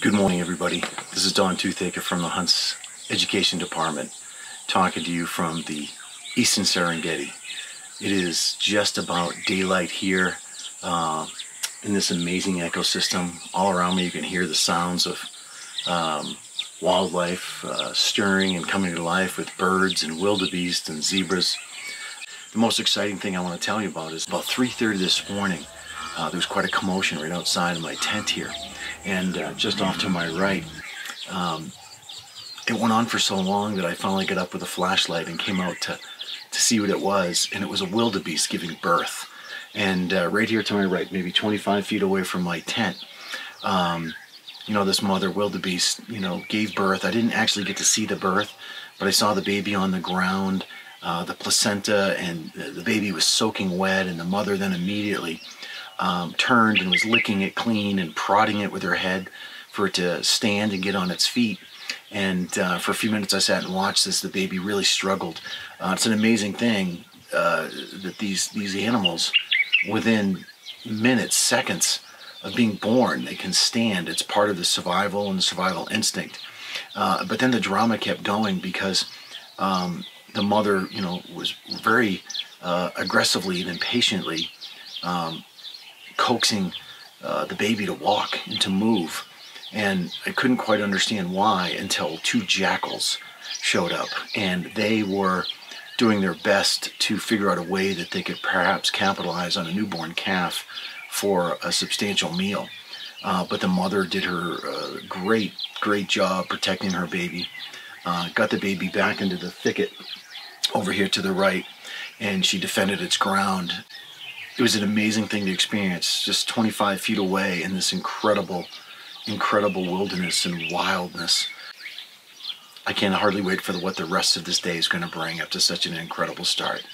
Good morning, everybody. This is Don Toothaker from the Hunts Education Department, talking to you from the Eastern Serengeti. It is just about daylight here uh, in this amazing ecosystem. All around me, you can hear the sounds of um, wildlife uh, stirring and coming to life with birds and wildebeest and zebras. The most exciting thing I want to tell you about is about 3.30 this morning, uh, there was quite a commotion right outside of my tent here and uh, just off to my right. Um, it went on for so long that I finally got up with a flashlight and came out to, to see what it was, and it was a wildebeest giving birth. And uh, right here to my right, maybe 25 feet away from my tent, um, you know, this mother wildebeest, you know, gave birth. I didn't actually get to see the birth, but I saw the baby on the ground, uh, the placenta, and the baby was soaking wet, and the mother then immediately um, turned and was licking it clean and prodding it with her head for it to stand and get on its feet. And uh, for a few minutes, I sat and watched as the baby really struggled. Uh, it's an amazing thing uh, that these these animals, within minutes, seconds of being born, they can stand. It's part of the survival and the survival instinct. Uh, but then the drama kept going because um, the mother, you know, was very uh, aggressively and impatiently um, coaxing uh, the baby to walk and to move. And I couldn't quite understand why until two jackals showed up and they were doing their best to figure out a way that they could perhaps capitalize on a newborn calf for a substantial meal. Uh, but the mother did her uh, great, great job protecting her baby. Uh, got the baby back into the thicket over here to the right, and she defended its ground it was an amazing thing to experience just 25 feet away in this incredible, incredible wilderness and wildness. I can hardly wait for the, what the rest of this day is going to bring after such an incredible start.